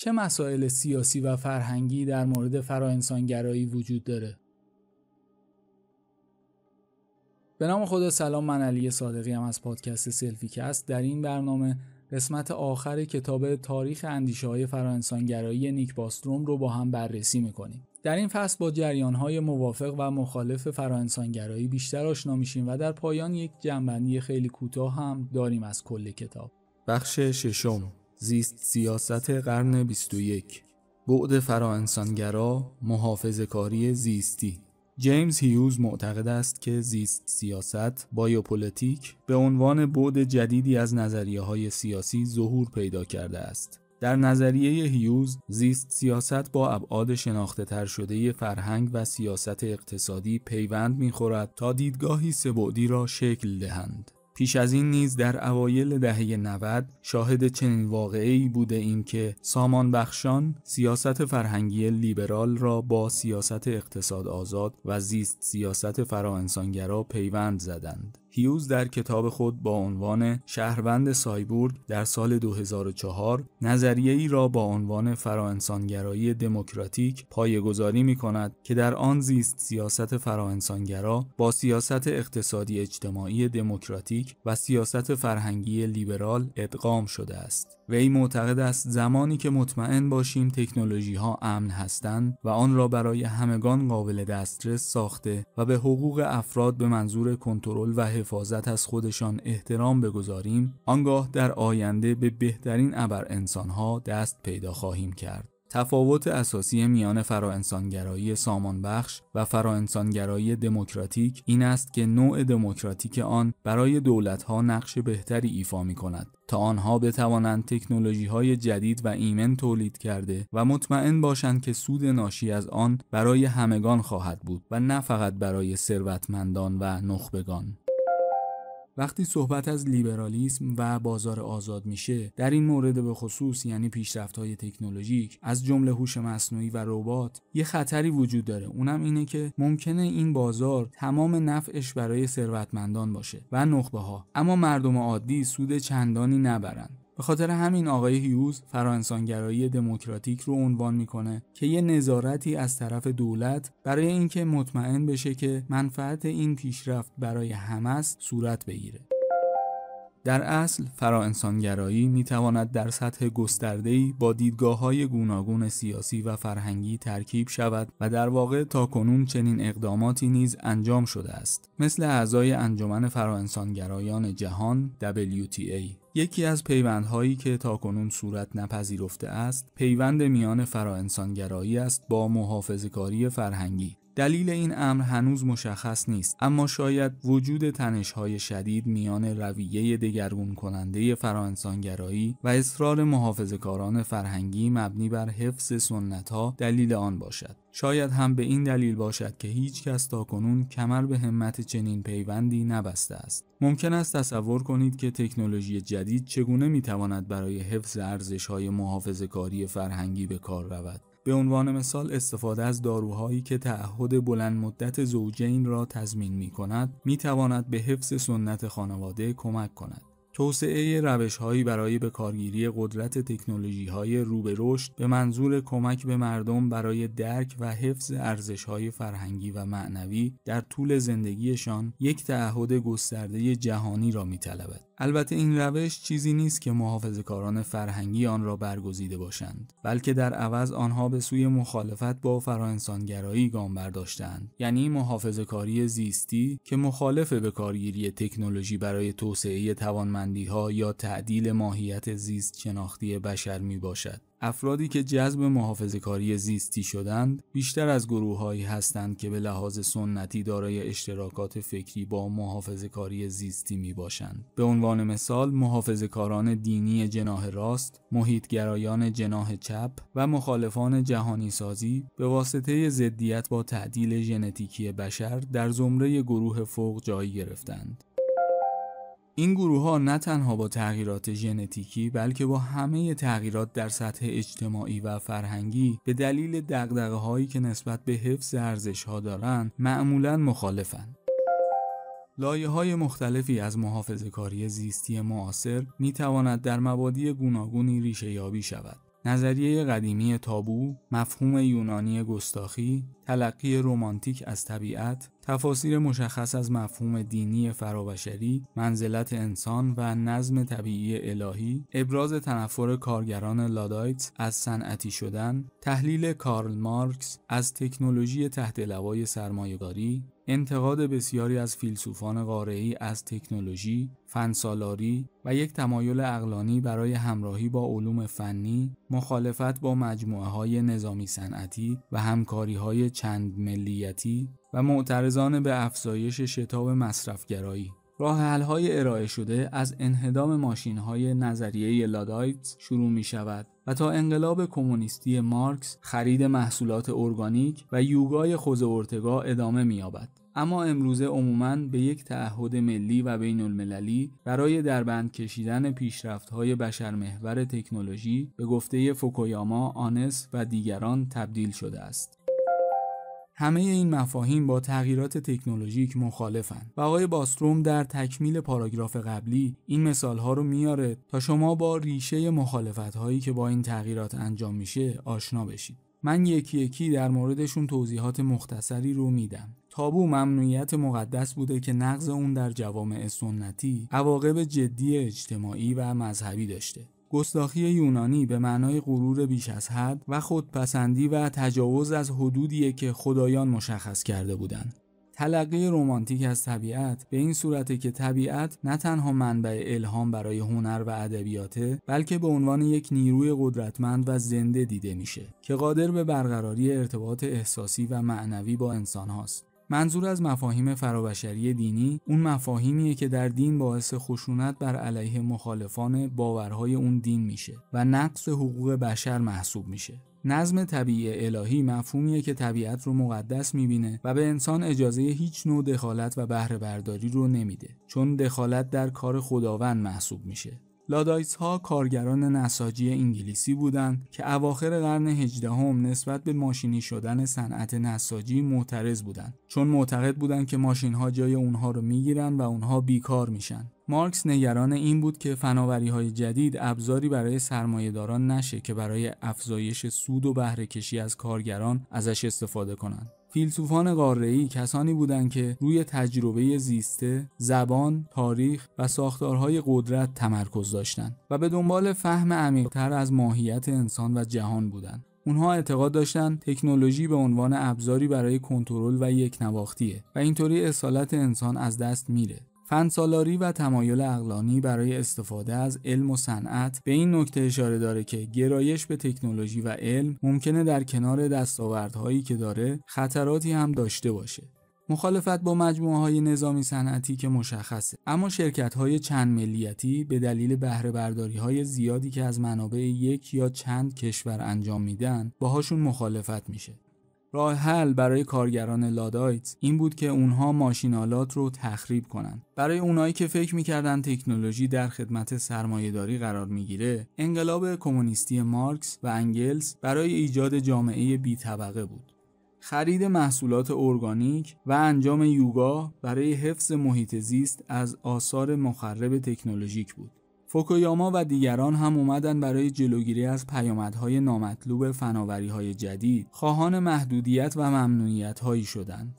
چه مسائل سیاسی و فرهنگی در مورد فراانسانگرایی وجود داره؟ به نام خدا سلام من علی صادقی هم از پادکست سلفی کست در این برنامه قسمت آخر کتاب تاریخ اندیشه های فراانسانگرایی نیک باستروم رو با هم بررسی می‌کنیم. در این فصل با جریان های موافق و مخالف فراانسانگرایی بیشتر آشنا میشیم و در پایان یک جنبندی خیلی کوتاه هم داریم از کل کتاب. بخش ششم زیست سیاست قرن 21 بعد فراانسانگرا محافظه کاری زیستی جیمز هیوز معتقد است که زیست سیاست biopolitic به عنوان بعد جدیدی از نظریه های سیاسی ظهور پیدا کرده است. در نظریه هیوز زیست سیاست با ابعاد شناخته تر شده فرهنگ و سیاست اقتصادی پیوند می‌خورد تا دیدگاهی سه بعدی را شکل دهند. پیش از این نیز در اوایل دهه 90 شاهد چنین واقعی بوده ایم که سامان بخشان سیاست فرهنگی لیبرال را با سیاست اقتصاد آزاد و زیست سیاست فراانسانگرا پیوند زدند. هیوز در کتاب خود با عنوان شهروند سایبورگ در سال 2004 نظریه ای را با عنوان فراانسانگرایی دموکراتیک پایه‌گذاری می کند که در آن زیست سیاست فراانسانگرا با سیاست اقتصادی اجتماعی دموکراتیک و سیاست فرهنگی لیبرال ادغام شده است. وی معتقد است زمانی که مطمئن باشیم تکنولوژی ها امن هستند و آن را برای همگان قابل دسترس ساخته و به حقوق افراد به منظور کنترل و حفاظت از خودشان احترام بگذاریم آنگاه در آینده به بهترین ابر انسانها دست پیدا خواهیم کرد تفاوت اساسی میان فراانسانگرایی سامانبخش و فراانسانگرایی دموکراتیک این است که نوع دموکراتیک آن برای دولتها نقش بهتری ایفا می کند تا آنها بتوانند تکنولوژی های جدید و ایمن تولید کرده و مطمئن باشند که سود ناشی از آن برای همگان خواهد بود و نه فقط برای ثروتمندان و نخبگان. وقتی صحبت از لیبرالیسم و بازار آزاد میشه در این مورد به خصوص یعنی پیشرفت های تکنولوژیک از جمله هوش مصنوعی و ربات یه خطری وجود داره. اونم اینه که ممکنه این بازار تمام نفعش برای ثروتمندان باشه و نخبه ها اما مردم عادی سود چندانی نبرند به خاطر همین آقای هیوز فراانسانگرایی دموکراتیک رو عنوان می‌کنه که یه نظارتی از طرف دولت برای اینکه مطمئن بشه که منفعت این پیشرفت برای همه است صورت بگیره. در اصل فراانسانگرایی می تواند در سطح گسترده‌ای با دیدگاه های گوناگون سیاسی و فرهنگی ترکیب شود و در واقع تا کنون چنین اقداماتی نیز انجام شده است. مثل اعضای انجمن فراانسانگرایان جهان WTA یکی از پیوندهایی که تاکنون صورت نپذیرفته است پیوند میان فراانسانگرایی است با محافظه‌کاری فرهنگی. دلیل این امر هنوز مشخص نیست اما شاید وجود تنش‌های شدید میان رویه دگرگون کننده فراانسانگرایی و اصرار محافظه‌کاران فرهنگی مبنی بر حفظ سنت‌ها دلیل آن باشد شاید هم به این دلیل باشد که هیچ کس تا کنون کمر به همت چنین پیوندی نبسته است. ممکن است تصور کنید که تکنولوژی جدید چگونه می‌تواند برای حفظ ارزش های محافظ کاری فرهنگی به کار رود. به عنوان مثال استفاده از داروهایی که تعهد بلند مدت زوجین را تضمین می کند می تواند به حفظ سنت خانواده کمک کند. توسعه روشهایی برای به کارگیری قدرت تکنولوژی های رو به رشد به منظور کمک به مردم برای درک و حفظ ارزش های فرهنگی و معنوی در طول زندگیشان یک تعهد گسترده جهانی را میطلبد. البته این روش چیزی نیست که محافظ کاران فرهنگی آن را برگزیده باشند بلکه در عوض آنها به سوی مخالفت با فراانسانگرایی گام برداشتند یعنی محافظ کاری زیستی که مخالف به کارگیری تکنولوژی برای توسعه توانمندی ها یا تعدیل ماهیت زیست شناختی بشر می باشد افرادی که جذب محافظه کاری زیستی شدند بیشتر از گروههایی هستند که به لحاظ سنتی دارای اشتراکات فکری با محافظه کاری زیستی می باشند. به عنوان مثال محافظه کاران دینی جناه راست، محیطگرایان جناه چپ و مخالفان جهانی سازی به واسطه ضدیت با تعدیل ژنتیکی بشر در زمره گروه فوق جایی گرفتند. این گروه ها نه تنها با تغییرات ژنتیکی بلکه با همه تغییرات در سطح اجتماعی و فرهنگی به دلیل دقدقه هایی که نسبت به حفظ ارزش ها دارند معمولا مخالفند. لایه های مختلفی از محافظه کاری زیستی معاصر می تواند در مبادی گوناگونی ریشه یابی شود. نظریه قدیمی تابو، مفهوم یونانی گستاخی، تلقی رومانتیک از طبیعت، تفاسیر مشخص از مفهوم دینی فرابشری، منزلت انسان و نظم طبیعی الهی، ابراز تنفر کارگران لادایت از صنعتی شدن، تحلیل کارل مارکس از تکنولوژی تحت لوای سرمایه‌داری، انتقاد بسیاری از فیلسوفان قاره‌ای از تکنولوژی، فنسالاری و یک تمایل اقلانی برای همراهی با علوم فنی، مخالفت با مجموعه های نظامی صنعتی و همکاری های چند ملیتی و معترضان به افزایش شتاب مصرفگرایی. راه های ارائه شده از انهدام ماشین های نظریه لادایت شروع می شود و تا انقلاب کمونیستی مارکس خرید محصولات ارگانیک و یوگای خوز ارتگا ادامه می یابد. اما امروزه عموماً به یک تعهد ملی و بین المللی برای دربند کشیدن پیشرفت های بشرمحور تکنولوژی به گفته فوکویاما، آنس و دیگران تبدیل شده است. همه این مفاهیم با تغییرات تکنولوژیک مخالفند و آقای باستروم در تکمیل پاراگراف قبلی این مثال ها رو میاره تا شما با ریشه مخالفت هایی که با این تغییرات انجام میشه آشنا بشید. من یکی یکی در موردشون توضیحات مختصری رو میدم. تابو ممنوعیت مقدس بوده که نقض اون در جوامع سنتی عواقب جدی اجتماعی و مذهبی داشته. گستاخی یونانی به معنای غرور بیش از حد و خودپسندی و تجاوز از حدودیه که خدایان مشخص کرده بودند. تلقی رومانتیک از طبیعت به این صورته که طبیعت نه تنها منبع الهام برای هنر و ادبیاته بلکه به عنوان یک نیروی قدرتمند و زنده دیده میشه که قادر به برقراری ارتباط احساسی و معنوی با انسان هاست. منظور از مفاهیم فرابشری دینی اون مفاهیمیه که در دین باعث خشونت بر علیه مخالفان باورهای اون دین میشه و نقص حقوق بشر محسوب میشه. نظم طبیعی الهی مفهومیه که طبیعت رو مقدس می‌بینه و به انسان اجازه هیچ نوع دخالت و بهره برداری رو نمیده چون دخالت در کار خداوند محسوب میشه. لادایس ها کارگران نساجی انگلیسی بودند که اواخر قرن هجدهم نسبت به ماشینی شدن صنعت نساجی معترض بودند چون معتقد بودند که ماشین ها جای اونها رو می‌گیرن و اونها بیکار میشن مارکس نگران این بود که فناوری های جدید ابزاری برای سرمایهداران نشه که برای افزایش سود و بهره کشی از کارگران ازش استفاده کنند. فیلسوفان قاره‌ای کسانی بودند که روی تجربه زیسته، زبان، تاریخ و ساختارهای قدرت تمرکز داشتند و به دنبال فهم عمیقتر از ماهیت انسان و جهان بودند. اونها اعتقاد داشتند تکنولوژی به عنوان ابزاری برای کنترل و یک نواختیه و اینطوری اصالت انسان از دست میره. فنسالاری و تمایل اقلانی برای استفاده از علم و صنعت به این نکته اشاره داره که گرایش به تکنولوژی و علم ممکنه در کنار دستاوردهایی که داره خطراتی هم داشته باشه. مخالفت با مجموعه های نظامی صنعتی که مشخصه اما شرکت های چند ملیتی به دلیل بهره برداری های زیادی که از منابع یک یا چند کشور انجام میدن باهاشون مخالفت میشه راه حل برای کارگران لادایت این بود که اونها ماشینالات رو تخریب کنند. برای اونایی که فکر می‌کردن تکنولوژی در خدمت سرمایهداری قرار می‌گیره، انقلاب کمونیستی مارکس و انگلز برای ایجاد جامعه بی طبقه بود. خرید محصولات ارگانیک و انجام یوگا برای حفظ محیط زیست از آثار مخرب تکنولوژیک بود. فوکویاما و دیگران هم اومدن برای جلوگیری از پیامدهای نامطلوب فناوری های جدید خواهان محدودیت و ممنوعیت هایی شدند.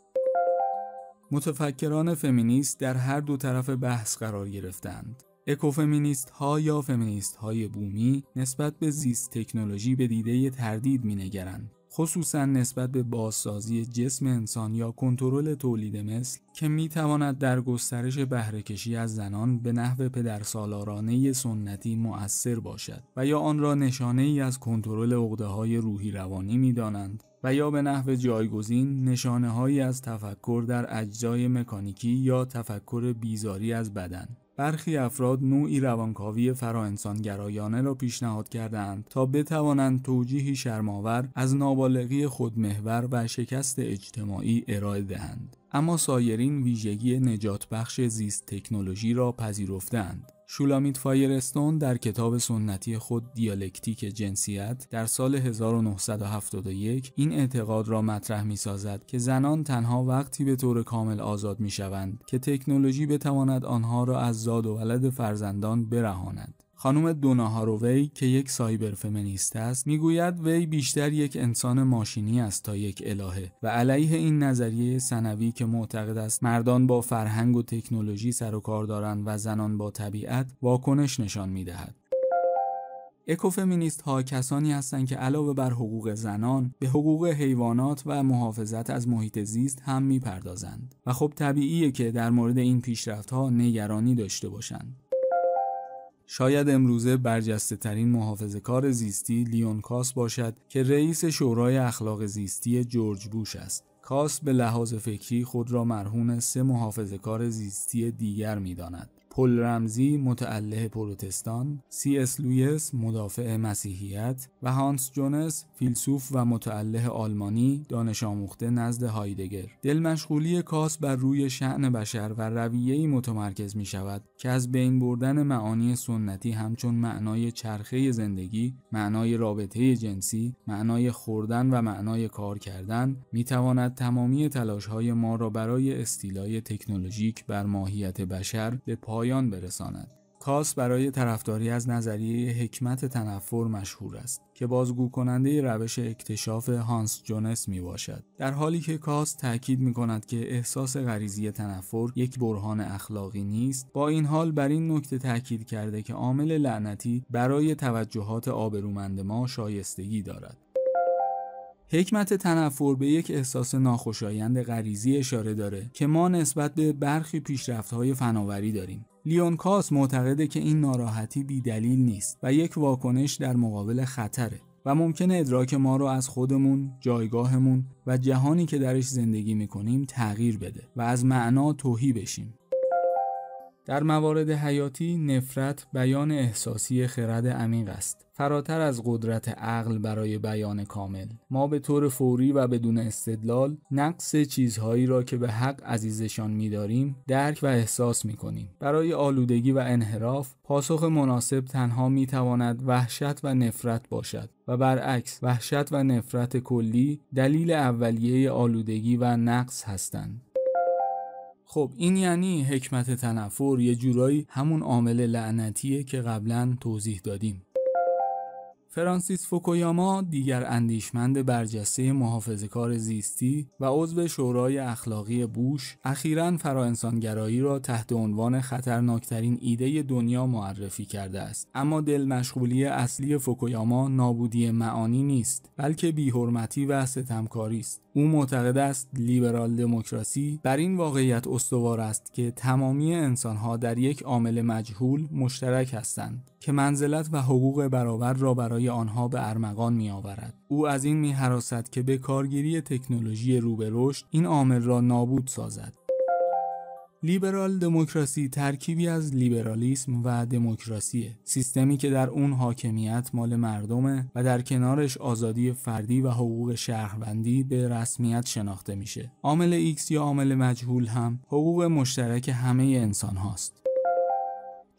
متفکران فمینیست در هر دو طرف بحث قرار گرفتند. اکوفمینیست ها یا فمینیست های بومی نسبت به زیست تکنولوژی به دیده تردید می نگرند. خصوصا نسبت به بازسازی جسم انسان یا کنترل تولید مثل که می تواند در گسترش بهرهکشی از زنان به نحو پدرسالارانه سنتی مؤثر باشد و یا آن را نشانه ای از کنترل عقده های روحی روانی می دانند و یا به نحو جایگزین نشانه هایی از تفکر در اجزای مکانیکی یا تفکر بیزاری از بدن. برخی افراد نوعی روانکاوی فراانسانگرایانه را پیشنهاد کردند تا بتوانند توجیهی شرماور از نابالغی خودمحور و شکست اجتماعی ارائه دهند. اما سایرین ویژگی نجات بخش زیست تکنولوژی را پذیرفتند شولامید فایرستون در کتاب سنتی خود دیالکتیک جنسیت در سال 1971 این اعتقاد را مطرح می سازد که زنان تنها وقتی به طور کامل آزاد می شوند که تکنولوژی بتواند آنها را از زاد و ولد فرزندان برهاند. خانم دونا هارووی که یک سایبر فمینیست است می‌گوید وی بیشتر یک انسان ماشینی است تا یک الهه و علیه این نظریه ثنوی که معتقد است مردان با فرهنگ و تکنولوژی سر و کار دارند و زنان با طبیعت واکنش نشان می‌دهد. اکوفمینیست ها کسانی هستند که علاوه بر حقوق زنان به حقوق حیوانات و محافظت از محیط زیست هم می‌پردازند و خب طبیعیه که در مورد این پیشرفت ها نگرانی داشته باشند. شاید امروزه برجسته ترین محافظه کار زیستی لیون کاس باشد که رئیس شورای اخلاق زیستی جورج بوش است. کاس به لحاظ فکری خود را مرهون سه محافظه کار زیستی دیگر می داند. پل رمزی متأله پروتستان، سی اس لویس مدافع مسیحیت و هانس جونس فیلسوف و متعله آلمانی دانش آموخته نزد هایدگر. دل مشغولی کاس بر روی شعن بشر و رویهی متمرکز می شود که از بین بردن معانی سنتی همچون معنای چرخه زندگی، معنای رابطه جنسی، معنای خوردن و معنای کار کردن می تواند تمامی تلاش های ما را برای استیلای تکنولوژیک بر ماهیت بشر به پای پایان برساند. کاس برای طرفداری از نظریه حکمت تنفر مشهور است که بازگو کننده روش اکتشاف هانس جونس می باشد در حالی که کاس تاکید می کند که احساس غریزی تنفر یک برهان اخلاقی نیست با این حال بر این نکته تاکید کرده که عامل لعنتی برای توجهات آبرومند ما شایستگی دارد. حکمت تنفر به یک احساس ناخوشایند غریزی اشاره داره که ما نسبت به برخی پیشرفت‌های فناوری داریم. لیون کاس معتقده که این ناراحتی بی دلیل نیست و یک واکنش در مقابل خطره و ممکنه ادراک ما رو از خودمون، جایگاهمون و جهانی که درش زندگی می‌کنیم تغییر بده و از معنا توهی بشیم. در موارد حیاتی نفرت بیان احساسی خرد عمیق است. فراتر از قدرت عقل برای بیان کامل. ما به طور فوری و بدون استدلال نقص چیزهایی را که به حق عزیزشان می‌داریم درک و احساس می‌کنیم. برای آلودگی و انحراف پاسخ مناسب تنها می‌تواند وحشت و نفرت باشد و برعکس وحشت و نفرت کلی دلیل اولیه آلودگی و نقص هستند. خب این یعنی حکمت تنفر یه جورایی همون عامل لعنتیه که قبلا توضیح دادیم. فرانسیس فوکویاما دیگر اندیشمند برجسته محافظه کار زیستی و عضو شورای اخلاقی بوش اخیرا فراانسانگرایی را تحت عنوان خطرناکترین ایده دنیا معرفی کرده است. اما دل مشغولی اصلی فوکویاما نابودی معانی نیست بلکه بیحرمتی و ستمکاری است. او معتقد است لیبرال دموکراسی بر این واقعیت استوار است که تمامی انسانها در یک عامل مجهول مشترک هستند که منزلت و حقوق برابر را برای آنها به ارمغان می آورد. او از این می که به کارگیری تکنولوژی رو به رشد این عامل را نابود سازد. لیبرال دموکراسی ترکیبی از لیبرالیسم و دموکراسی سیستمی که در اون حاکمیت مال مردمه و در کنارش آزادی فردی و حقوق شهروندی به رسمیت شناخته میشه. عامل X یا عامل مجهول هم حقوق مشترک همه انسان هاست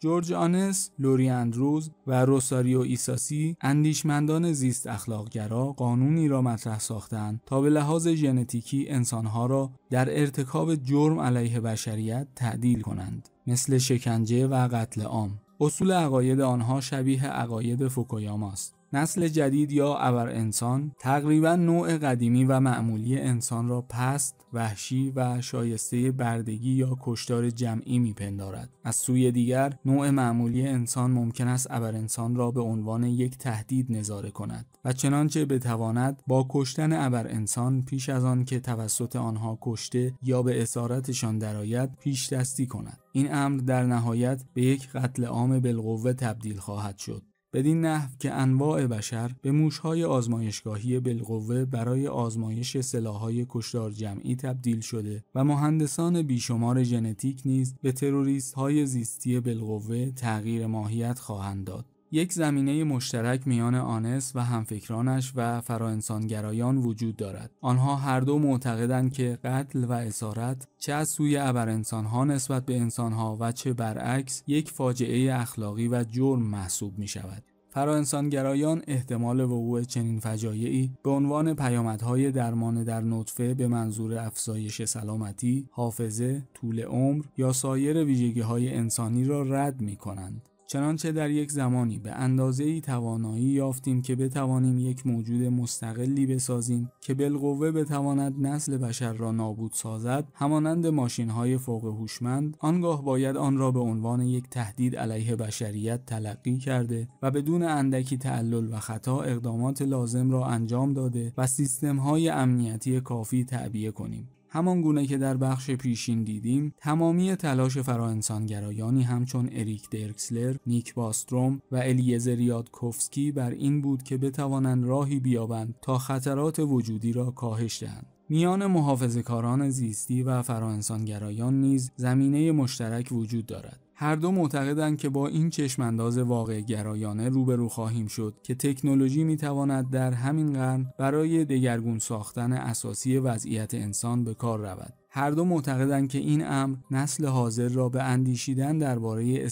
جورج آنس، لوری اندروز و روساریو ایساسی اندیشمندان زیست اخلاقگرا قانونی را مطرح ساختند تا به لحاظ ژنتیکی انسانها را در ارتکاب جرم علیه بشریت تعدیل کنند مثل شکنجه و قتل عام. اصول عقاید آنها شبیه عقاید فوکویاما است. نسل جدید یا ابر انسان تقریبا نوع قدیمی و معمولی انسان را پست، وحشی و شایسته بردگی یا کشتار جمعی میپندارد. از سوی دیگر نوع معمولی انسان ممکن است ابر انسان را به عنوان یک تهدید نظاره کند و چنانچه بتواند با کشتن ابر انسان پیش از آن که توسط آنها کشته یا به اسارتشان درآید پیش دستی کند. این امر در نهایت به یک قتل عام بالقوه تبدیل خواهد شد. بدین نحو که انواع بشر به موشهای آزمایشگاهی بالقوه برای آزمایش سلاحهای کشتار جمعی تبدیل شده و مهندسان بیشمار ژنتیک نیز به تروریست های زیستی بالقوه تغییر ماهیت خواهند داد. یک زمینه مشترک میان آنس و همفکرانش و فراانسانگرایان وجود دارد. آنها هر دو معتقدند که قتل و اسارت چه از سوی ابر انسانها نسبت به انسانها و چه برعکس یک فاجعه اخلاقی و جرم محسوب می شود. فراانسانگرایان احتمال وقوع چنین فجایعی به عنوان پیامدهای درمان در نطفه به منظور افزایش سلامتی، حافظه، طول عمر یا سایر ویژگی های انسانی را رد می کنند. چنانچه در یک زمانی به اندازه ای توانایی یافتیم که بتوانیم یک موجود مستقلی بسازیم که بالقوه بتواند نسل بشر را نابود سازد همانند ماشین های فوق هوشمند آنگاه باید آن را به عنوان یک تهدید علیه بشریت تلقی کرده و بدون اندکی تعلل و خطا اقدامات لازم را انجام داده و سیستم های امنیتی کافی تعبیه کنیم. همان گونه که در بخش پیشین دیدیم تمامی تلاش فراانسانگرایانی همچون اریک درکسلر، نیک باستروم و الیزر یادکوفسکی بر این بود که بتوانند راهی بیابند تا خطرات وجودی را کاهش دهند. میان محافظه‌کاران زیستی و فراانسانگرایان نیز زمینه مشترک وجود دارد. هر دو معتقدند که با این چشمانداز واقع گرایانه روبرو خواهیم شد که تکنولوژی می تواند در همین قرن برای دگرگون ساختن اساسی وضعیت انسان به کار رود. هر دو معتقدند که این امر نسل حاضر را به اندیشیدن درباره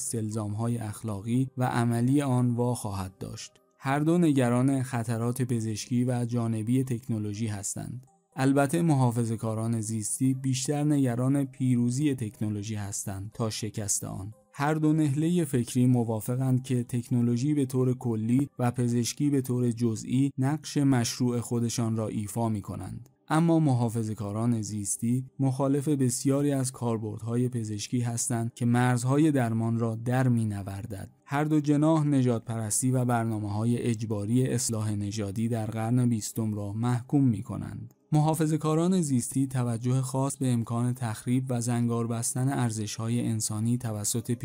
های اخلاقی و عملی آن وا خواهد داشت. هر دو نگران خطرات پزشکی و جانبی تکنولوژی هستند. البته محافظ کاران زیستی بیشتر نگران پیروزی تکنولوژی هستند تا شکست آن. هر دو نهله فکری موافقند که تکنولوژی به طور کلی و پزشکی به طور جزئی نقش مشروع خودشان را ایفا می کنند. اما محافظ کاران زیستی مخالف بسیاری از کاربردهای پزشکی هستند که مرزهای درمان را در می نوردد. هر دو جناح نجات پرستی و برنامه های اجباری اصلاح نژادی در قرن بیستم را محکوم می کنند. محافظ کاران زیستی توجه خاص به امکان تخریب و زنگار بستن های انسانی توسط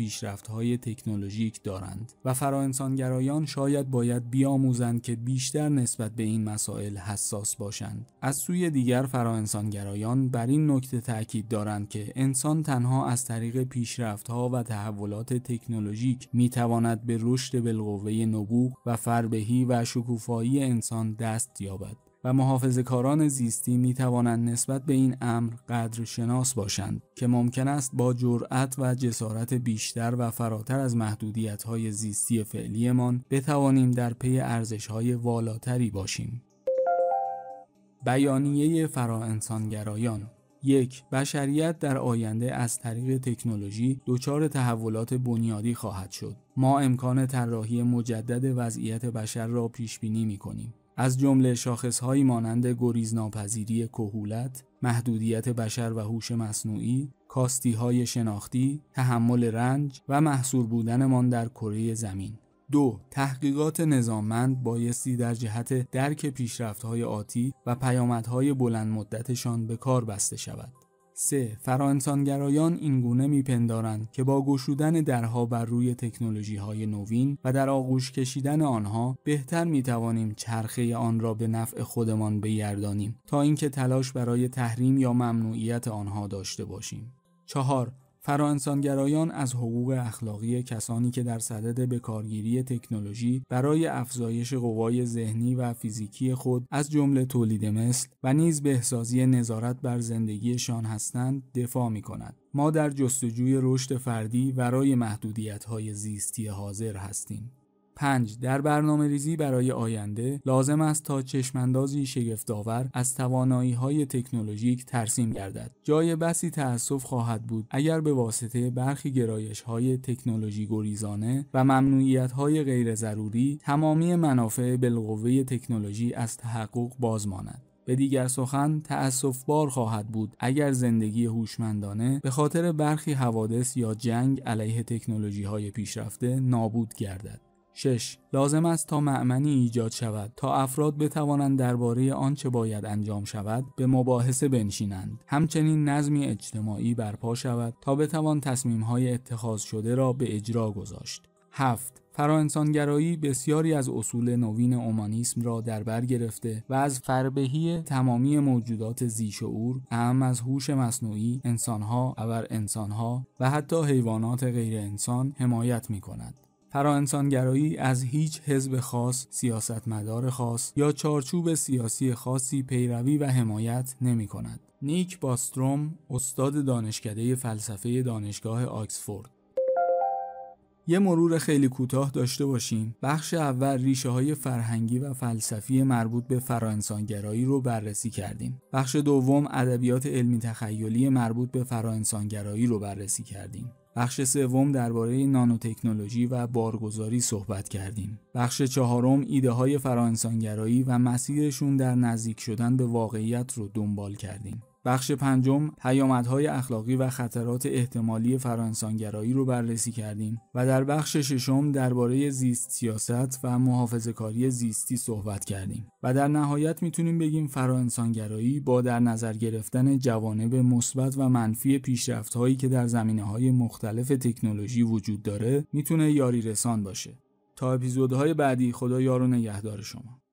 های تکنولوژیک دارند و فراانسانگرایان شاید باید بیاموزند که بیشتر نسبت به این مسائل حساس باشند. از سوی دیگر فراانسانگرایان بر این نکته تاکید دارند که انسان تنها از طریق ها و تحولات تکنولوژیک می‌تواند به رشد بالقوه نبوغ و فربهی و شکوفایی انسان دست یابد. و محافظ کاران زیستی می توانند نسبت به این امر قدر شناس باشند که ممکن است با جرأت و جسارت بیشتر و فراتر از محدودیت های زیستی فعلیمان بتوانیم در پی ارزش های والاتری باشیم. بیانیه فراانسانگرایان یک بشریت در آینده از طریق تکنولوژی دچار تحولات بنیادی خواهد شد ما امکان طراحی مجدد وضعیت بشر را پیش بینی می کنیم از جمله شاخصهایی مانند گریزناپذیری کهولت، محدودیت بشر و هوش مصنوعی، کاستی های شناختی، تحمل رنج و محصور بودنمان در کره زمین. دو تحقیقات نظاممند بایستی در جهت درک پیشرفت‌های آتی و پیامدهای بلند مدتشان به کار بسته شود. 3. فراانسانگرایان اینگونه میپندارند که با گشودن درها بر روی تکنولوژی های نوین و در آغوش کشیدن آنها بهتر می‌توانیم چرخه آن را به نفع خودمان بگردانیم تا اینکه تلاش برای تحریم یا ممنوعیت آنها داشته باشیم. 4. فراانسانگرایان از حقوق اخلاقی کسانی که در صدد کارگیری تکنولوژی برای افزایش قوای ذهنی و فیزیکی خود از جمله تولید مثل و نیز بهسازی نظارت بر زندگیشان هستند دفاع می کند. ما در جستجوی رشد فردی برای محدودیت های زیستی حاضر هستیم. 5. در برنامه ریزی برای آینده لازم است تا چشماندازی شگفتآور از توانایی های تکنولوژیک ترسیم گردد. جای بسی تأسف خواهد بود اگر به واسطه برخی گرایش های تکنولوژی گریزانه و ممنوعیت های غیر ضروری تمامی منافع بالقوه تکنولوژی از تحقق باز ماند. به دیگر سخن تأسف بار خواهد بود اگر زندگی هوشمندانه به خاطر برخی حوادث یا جنگ علیه تکنولوژی های پیشرفته نابود گردد. 6. لازم است تا معمنی ایجاد شود تا افراد بتوانند درباره آنچه باید انجام شود به مباحثه بنشینند همچنین نظمی اجتماعی برپا شود تا بتوان تصمیم‌های اتخاذ شده را به اجرا گذاشت 7. فراانسانگرایی بسیاری از اصول نوین اومانیسم را در بر گرفته و از فربهی تمامی موجودات زیشعور اهم از هوش مصنوعی انسانها، ابر انسانها و حتی حیوانات غیر انسان حمایت می کند. فراانسانگرایی از هیچ حزب خاص، سیاستمدار خاص یا چارچوب سیاسی خاصی پیروی و حمایت نمی کند. نیک باستروم استاد دانشکده فلسفه دانشگاه آکسفورد. یه مرور خیلی کوتاه داشته باشیم. بخش اول ریشه های فرهنگی و فلسفی مربوط به فراانسانگرایی رو بررسی کردیم. بخش دوم ادبیات علمی تخیلی مربوط به فراانسانگرایی رو بررسی کردیم. بخش سوم درباره نانوتکنولوژی و بارگذاری صحبت کردیم. بخش چهارم ایده های فراانسانگرایی و مسیرشون در نزدیک شدن به واقعیت رو دنبال کردیم. بخش پنجم پیامدهای اخلاقی و خطرات احتمالی فرانسانگرایی رو بررسی کردیم و در بخش ششم درباره زیست سیاست و محافظه کاری زیستی صحبت کردیم و در نهایت می‌تونیم بگیم فرانسانگرایی با در نظر گرفتن جوانب مثبت و منفی پیشرفت‌هایی که در زمینه های مختلف تکنولوژی وجود داره می‌تونه یاری رسان باشه. تا اپیزودهای بعدی خدا یار و نگهدار شما.